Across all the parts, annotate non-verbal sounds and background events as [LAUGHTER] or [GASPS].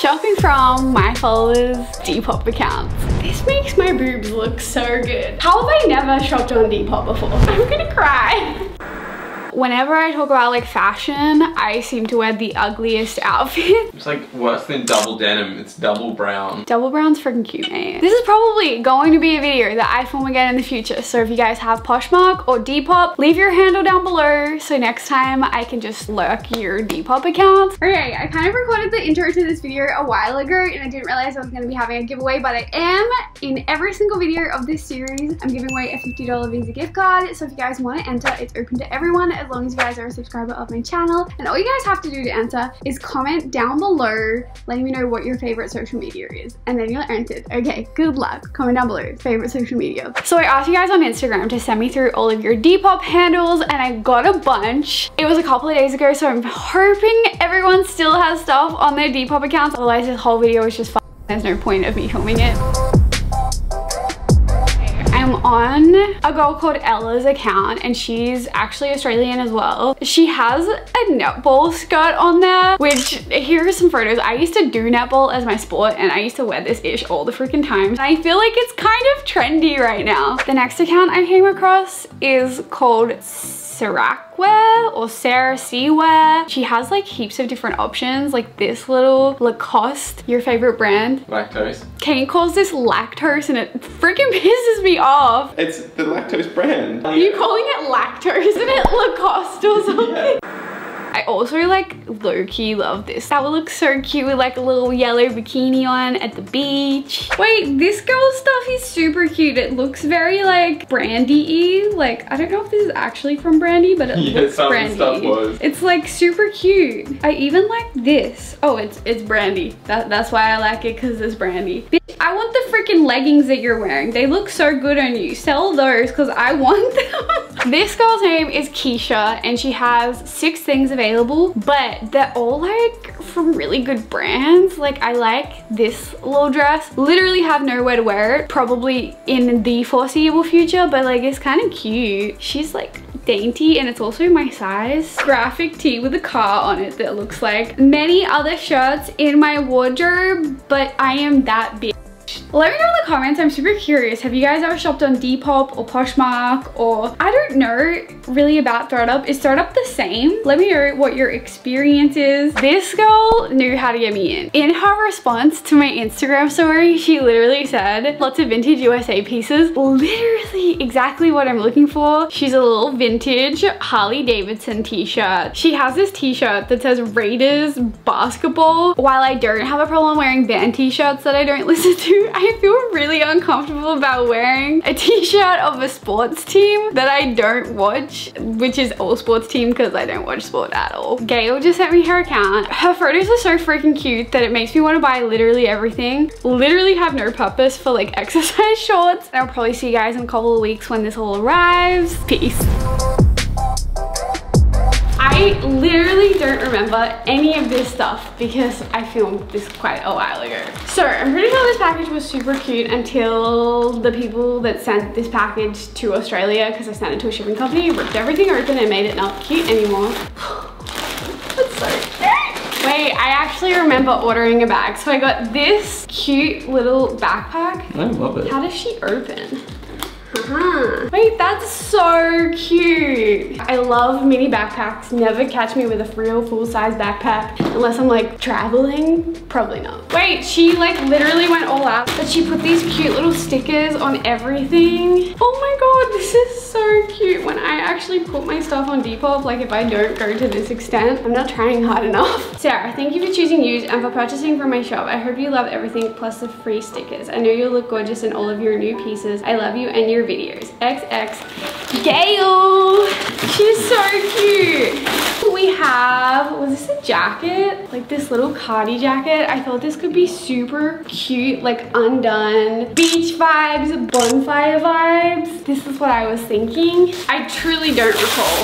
Shopping from my followers' Depop accounts. This makes my boobs look so good. How have I never shopped on Depop before? I'm gonna cry. [LAUGHS] Whenever I talk about like fashion, I seem to wear the ugliest outfit. It's like worse than double denim. It's double brown. Double brown's freaking cute, mate. This is probably going to be a video that I film again in the future. So if you guys have Poshmark or Depop, leave your handle down below. So next time I can just lurk your Depop account. Okay, I kind of recorded the intro to this video a while ago and I didn't realize I was going to be having a giveaway, but I am in every single video of this series. I'm giving away a $50 Visa gift card. So if you guys want to enter, it's open to everyone as long as you guys are a subscriber of my channel. And all you guys have to do to enter is comment down below letting me know what your favorite social media is. And then you'll entered. Okay, good luck. Comment down below, favorite social media. So I asked you guys on Instagram to send me through all of your Depop handles and I got a bunch. It was a couple of days ago, so I'm hoping everyone still has stuff on their Depop accounts. Otherwise this whole video is just fun. There's no point of me filming it. On a girl called Ella's account and she's actually Australian as well. She has a netball skirt on there, which here are some photos. I used to do netball as my sport and I used to wear this ish all the freaking time. And I feel like it's kind of trendy right now. The next account I came across is called Saracwear or Sarah Seawear. She has like heaps of different options like this little Lacoste, your favorite brand. Lactose. Kane calls this lactose and it freaking [LAUGHS] pisses me off. It's the lactose brand. Are you calling it lactose? Isn't it Lacoste or [LAUGHS] something? Yeah. I also like low-key love this. That would look so cute with like a little yellow bikini on at the beach. Wait, this girl's stuff is super cute. It looks very like brandy-y. Like, I don't know if this is actually from Brandy, but it [LAUGHS] Yeah, looks some of the brandy. stuff was. It's like super cute. I even like this. Oh, it's it's brandy. That, that's why I like it because it's brandy. Bitch, I want the freaking leggings that you're wearing. They look so good on you. Sell those because I want [LAUGHS] them. This girl's name is Keisha and she has six things available, but they're all like from really good brands. Like I like this little dress. Literally have nowhere to wear it, probably in the foreseeable future, but like it's kind of cute. She's like dainty and it's also my size. Graphic tee with a car on it that looks like many other shirts in my wardrobe, but I am that big. Let me know in the comments, I'm super curious. Have you guys ever shopped on Depop or Poshmark or I don't know really about ThredUp. Is ThredUp the same? Let me know what your experience is. This girl knew how to get me in. In her response to my Instagram story, she literally said, lots of vintage USA pieces. Literally exactly what I'm looking for. She's a little vintage Harley Davidson t-shirt. She has this t-shirt that says Raiders basketball. While I don't have a problem wearing band t-shirts that I don't [LAUGHS] listen to, I feel really uncomfortable about wearing a t-shirt of a sports team that I don't watch, which is all sports team because I don't watch sport at all. Gail just sent me her account. Her photos are so freaking cute that it makes me want to buy literally everything. Literally have no purpose for like [LAUGHS] exercise shorts. I'll probably see you guys in a couple of weeks when this all arrives. Peace. I literally don't remember any of this stuff because I filmed this quite a while ago. So I'm pretty sure this package was super cute until the people that sent this package to Australia because I sent it to a shipping company ripped everything open and made it not cute anymore. [SIGHS] That's so cute. Wait, I actually remember ordering a bag. So I got this cute little backpack. I love it. How does she open? Uh-huh. Wait, that's so cute. I love mini backpacks. Never catch me with a real full-size backpack unless I'm like traveling. Probably not. Wait, she like literally went all out, but she put these cute little stickers on everything. Oh my god, this is so cute. When I actually put my stuff on Depop, like if I don't go to this extent, I'm not trying hard enough. [LAUGHS] Sarah, thank you for choosing Use and for purchasing from my shop. I hope you love everything plus the free stickers. I know you'll look gorgeous in all of your new pieces. I love you and your videos. XX Gail! She's so cute. We have, was this a jacket? Like this little cardi jacket. I thought this could be super cute, like undone. Beach vibes, bonfire vibes. This is what I was thinking. I truly don't recall.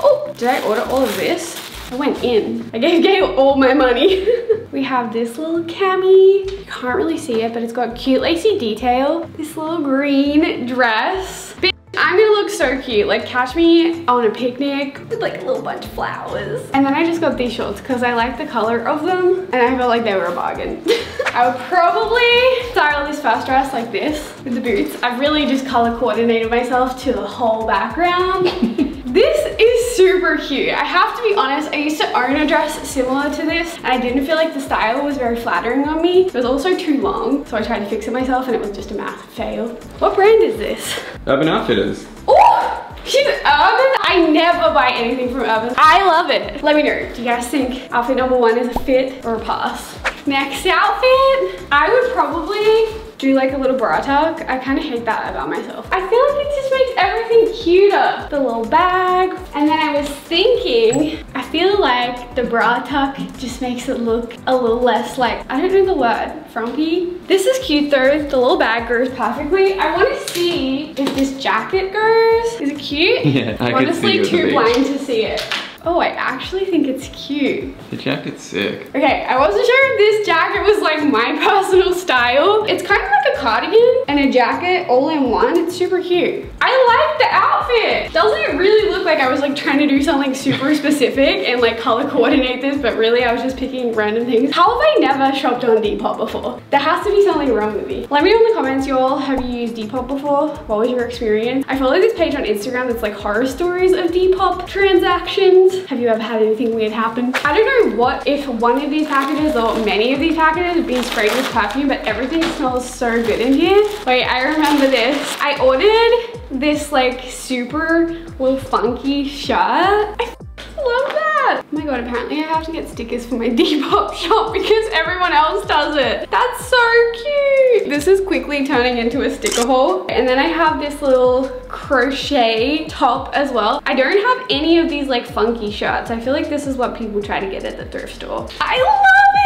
Oh, did I order all of this? I went in. I gave [LAUGHS] Gail all my money. [LAUGHS] we have this little cami. You can't really see it, but it's got cute lacy detail. This little green dress. I'm gonna look so cute. Like catch me on a picnic with like a little bunch of flowers. And then I just got these shorts because I like the color of them and I felt like they were a bargain. [LAUGHS] I would probably style this first dress like this with the boots. I've really just color coordinated myself to the whole background. This is super cute. I have to be honest, I used to own a dress similar to this and I didn't feel like the style was very flattering on me. It was also too long, so I tried to fix it myself and it was just a massive fail. What brand is this? Urban Outfitters. Oh, she's Urban. I never buy anything from Urban. I love it. Let me know, do you guys think outfit number one is a fit or a pass? Next outfit, I would probably do like a little bra tuck. I kind of hate that about myself. I feel like it just makes everything cuter. The little bag. And then I was thinking, I feel like the bra tuck just makes it look a little less like, I don't know the word, frumpy. This is cute though. The little bag goes perfectly. I want to see if this jacket goes. Is it cute? [LAUGHS] Yeah, I Honestly, too blind to see it. Oh, I actually think it's cute. The jacket's sick. Okay, I wasn't sure if this jacket was like my [LAUGHS] personal style. It's kind of like a cardigan and a jacket all in one. It's super cute. I like the outfit. Doesn't it really look like I was like trying to do something super [LAUGHS] specific and like color coordinate this, but really I was just picking random things. How have I never shopped on Depop before? There has to be something wrong with me. Let me know in the comments, y'all. Have you used Depop before? What was your experience? I follow this page on Instagram that's like horror stories of Depop transactions. Have you ever had anything weird happen? I don't know what, if one of these packages or many of these packages have been sprayed with perfume, but everything smells so good in here. Wait, I remember this. I ordered this like super little funky shirt. I love that. Oh my god, apparently I have to get stickers for my [LAUGHS] Depop shop because everyone else does it. That's so cute. This is quickly turning into a sticker haul. And then I have this little crochet top as well. I don't have any of these like funky shirts. I feel like this is what people try to get at the thrift store. I love it.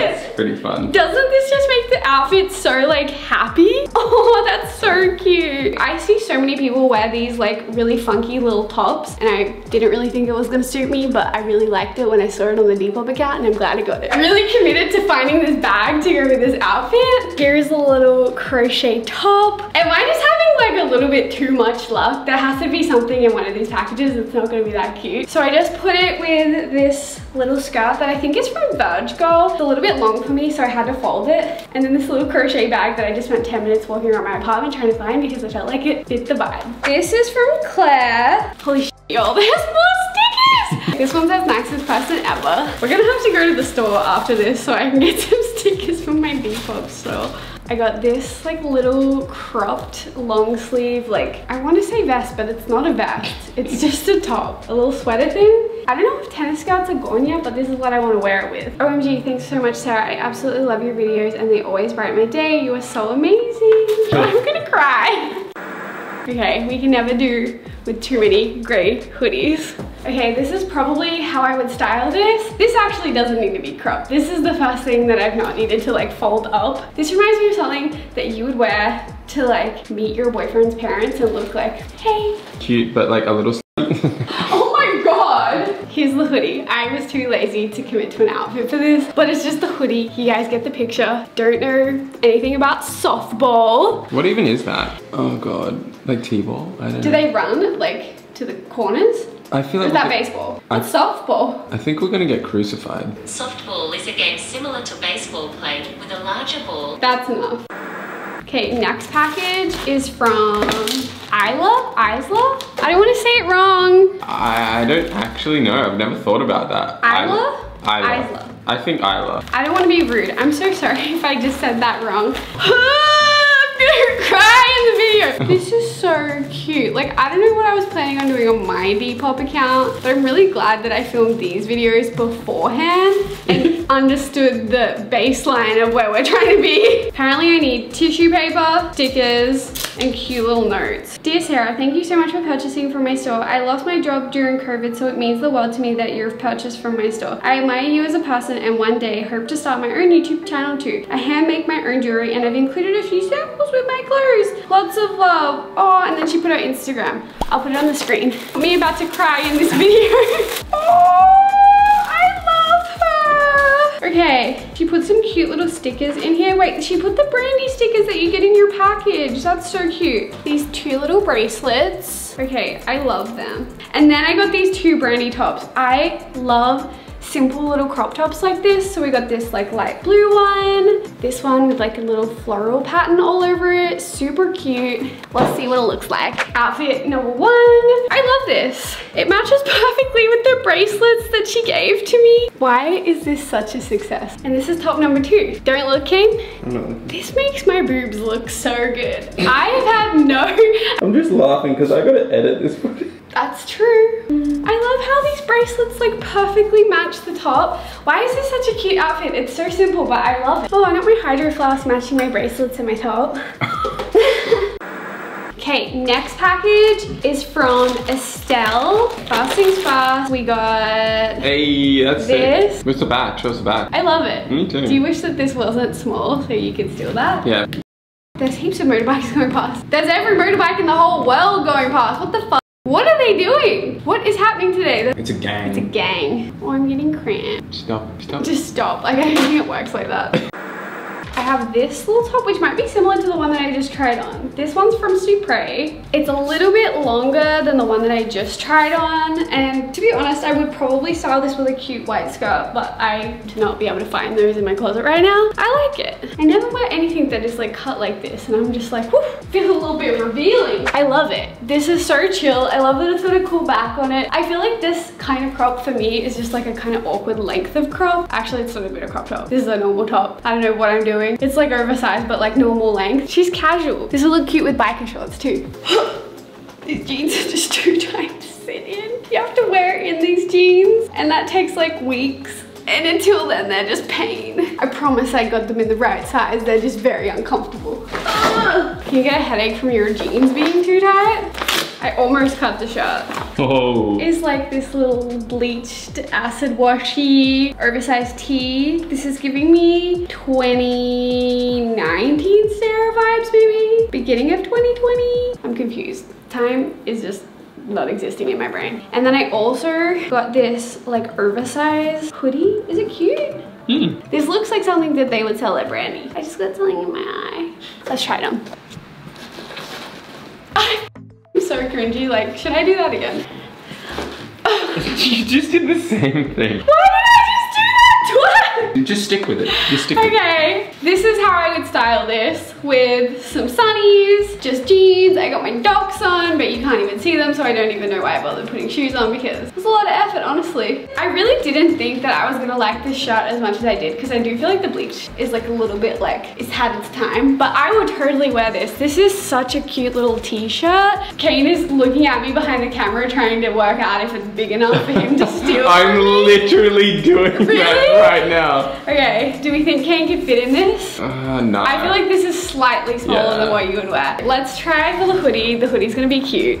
It's pretty fun. Doesn't this just make the outfit so like happy? [LAUGHS] Oh, that's so cute. I see so many people wear these like really funky little tops and I didn't really think it was gonna suit me, but I really liked it when I saw it on the Depop account and I'm glad I got it. I'm really committed to finding this bag to go with this outfit. Here's a little crochet top. Am I just having like a little bit too much luck? There has to be something in one of these packages that's not gonna be that cute. So I just put it with this little skirt that I think is from Verge Girl. It's a little bit long for me, so I had to fold it. And then this little crochet bag that I just spent 10 minutes walking around my apartment trying to find because I felt like it fit the vibe. This is from Claire. Holy shit, y'all, [LAUGHS] there's more stickers! [LAUGHS] This one's as nicest person ever. We're gonna have to go to the store after this so I can get [LAUGHS] some stickers from my Depop store. I got this like little cropped long sleeve, like I want to say vest, but it's not a vest. It's [LAUGHS] just a top, a little sweater thing. I don't know if tennis skirts are gone yet, but this is what I want to wear it with. OMG, thanks so much, Sarah. I absolutely love your videos and they always brighten my day. You are so amazing. I'm gonna cry. Okay, we can never do with too many gray hoodies. Okay, this is probably how I would style this. This actually doesn't need to be cropped. This is the first thing that I've not needed to like fold up. This reminds me of something that you would wear to like meet your boyfriend's parents and look like, hey. Cute, but like a little [LAUGHS] god! Here's the hoodie. I was too lazy to commit to an outfit for this, but it's just the hoodie. You guys get the picture. Don't know anything about softball. What even is that? Oh god, like t-ball? I don't Do know. they run like to the corners? I feel like is that we're- baseball? I- It's softball. I think we're gonna get crucified. Softball is a game similar to baseball played with a larger ball That's enough. Okay, next package is from Isla? Isla? I don't want to say it wrong. I, I don't actually know. I've never thought about that. Isla? Isla. Isla. I think Isla. I don't want to be rude. I'm so sorry [LAUGHS] if I just said that wrong. [LAUGHS] I'm gonna cry in the video. This is so cute. Like, I don't know what I was planning on doing on my Depop account, but I'm really glad that I filmed these videos beforehand and [LAUGHS] understood the baseline of where we're trying to be. Apparently I need tissue paper, stickers, and cute little notes. Dear Sarah, thank you so much for purchasing from my store. I lost my job during COVID, so it means the world to me that you've purchased from my store. I admire you as a person and one day hope to start my own YouTube channel too. I hand make my own jewelry and I've included a few samples with my clothes. Lots of love. Oh, and then she put her Instagram. I'll put it on the screen. Me about to cry in this [LAUGHS] video. oh, I love her. Okay, she put some cute little stickers in here. Wait, she put the brandy stickers that you get in your package. That's so cute. These two little bracelets. Okay, I love them. And then I got these two brandy tops. I love simple little crop tops like this. So we got this like light blue one, this one with like a little floral pattern all over it. Super cute. Let's see what it looks like. Outfit number one. I love this. It matches [LAUGHS] perfectly with the bracelets that she gave to me. Why is this such a success? And this is top number two. Don't look, King. No. This makes my boobs look so good. I have had no I'm just laughing because I gotta edit this footage. That's true. I love how these bracelets like perfectly match the top. Why is this such a cute outfit? It's so simple, but I love it. Oh, I got my Hydro Flask matching my bracelets and my top. [LAUGHS] Okay, next package is from Estelle. Fast things fast. We got, Hey, that's This? it. What's the back? Show us the back. I love it. Me too. Do you wish that this wasn't small so you could steal that? Yeah. There's heaps of motorbikes [LAUGHS] going past. There's every motorbike in the whole world going past. What the fuck? What are they doing? What is happening today? It's a gang. It's a gang. Oh, I'm getting cramped. Stop. Stop. Just stop. Like, I don't think it works like that. I have this little top, which might be similar to the one that I just tried on. This one's from Supre. It's a little bit longer than the one that I just tried on. And to be honest, I would probably style this with a cute white skirt, but I do not be able to find those in my closet right now. I like it. I never wear anything that is like cut like this. And I'm just like, whew, feel a little bit revealing. I love it. This is so chill. I love that it's got a cool back on it. I feel like this kind of crop for me is just like a kind of awkward length of crop. Actually, it's not a bit of crop top. This is a normal top. I don't know what I'm doing. It's like oversized, but like normal length. She's casual. This will look cute with biker shorts too. [GASPS] these jeans are just [LAUGHS] too tight to sit in. You have to wear it in these jeans and that takes like weeks. And until then, they're just pain. I promise I got them in the right size. They're just very uncomfortable. Ugh. [GASPS] Can you get a headache from your jeans being too tight? I almost cut the shirt. Oh. Is like this little bleached acid washy oversized tee. This is giving me 2019 Sarah vibes maybe. Beginning of 2020. I'm confused. Time is just not existing in my brain. And then I also got this like oversized hoodie. Is it cute? Hmm. This looks like something that they would sell at Brandy. I just got something in my eye. Let's try them. [LAUGHS] I'm so cringy. Like, should I do that again? [LAUGHS] you just did the same thing. Why did I just do that twice? Just stick with it. Just stick with it. Okay, this is how I would style this with some sunnies, just jeans. I got my docs on, but you can't even see them, so I don't even know why I bothered putting shoes on because it's a lot of effort, honestly. I really didn't think that I was gonna like this shirt as much as I did because I do feel like the bleach is like a little bit like, it's had its time, but I would totally wear this. This is such a cute little t-shirt. Kane is looking at me behind the camera trying to work out if it's big enough for him to [LAUGHS] steal I'm literally doing Really? that right now. Okay, do we think Kane can fit in this? Uh, nah. I feel like this is slightly smaller than what you would wear. Let's try for the hoodie. The hoodie's gonna be cute.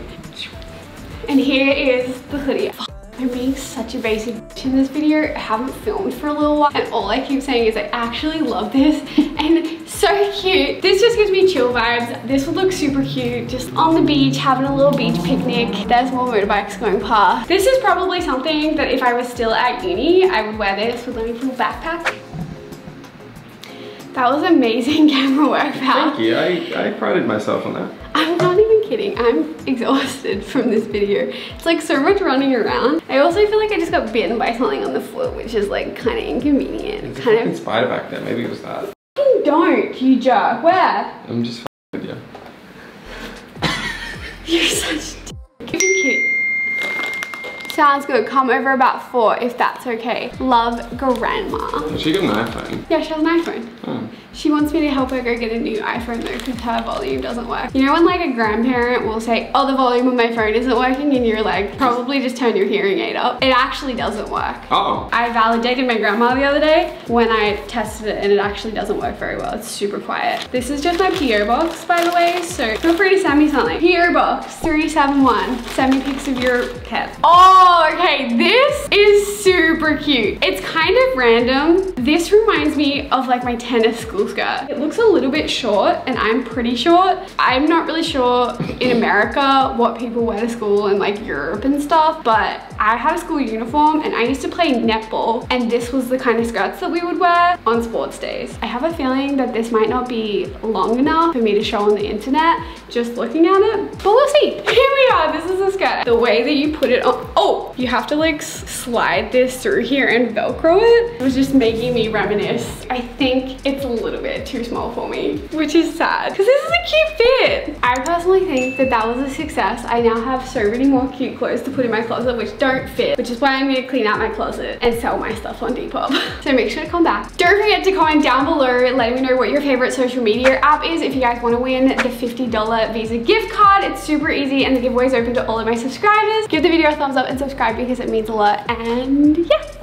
And here is the hoodie. I'm being such a basic bitch in this video. I haven't filmed for a little while and all I keep saying is I actually love this [LAUGHS] and so cute. This just gives me chill vibes. This would look super cute just on the beach, having a little beach picnic. There's more motorbikes going past. This is probably something that if I was still at uni, I would wear this with a little backpack. That was amazing [LAUGHS] camera work, pal. Thank you. I, I prided myself on that. I'm not even kidding. I'm exhausted from this video. It's like so much running around. I also feel like I just got bitten by something on the floor, which is like kind of inconvenient. It's a Kind fucking of. spider back there. Maybe it was that. Don't, you jerk. Where? I'm just with you. [LAUGHS] You're such a. Sounds good. Come over about four if that's okay. Love, grandma. She got an iPhone. Yeah, she has an iPhone. Oh. She wants me to help her go get a new iPhone though because her volume doesn't work. You know when like a grandparent will say, oh the volume of my phone isn't working and you're like, probably just turn your hearing aid up. It actually doesn't work. Oh. I validated my grandma the other day when I tested it and it actually doesn't work very well. It's super quiet. This is just my PO box by the way, so feel free to send me something. PO box 371. Send me pics of your pet. Oh, Oh, okay, this is super cute. It's kind of random. This reminds me of like my tennis school school skirt. It looks a little bit short and I'm pretty short. I'm not really sure in America what people wear to school and like Europe and stuff, but I had a school uniform and I used to play netball and this was the kind of skirts that we would wear on sports days. I have a feeling that this might not be long enough for me to show on the internet just looking at it, but we'll see. [LAUGHS] Here we are, this is a skirt. The way that you put it on, oh, you have to like slide this through here and Velcro it. It was just making me reminisce. I think it's a little bit too small for me, which is sad because this is a cute fit. I personally think that that was a success. I now have so many more cute clothes to put in my closet which don't fit, which is why I'm gonna clean out my closet and sell my stuff on Depop. [LAUGHS] so make sure to come back. Don't forget to comment down below letting me know what your favorite social media app is if you guys want to win the $50 Visa gift card. It's super easy and the giveaway is open to all of my subscribers. Give the video a thumbs up and subscribe because it means a lot. And yeah.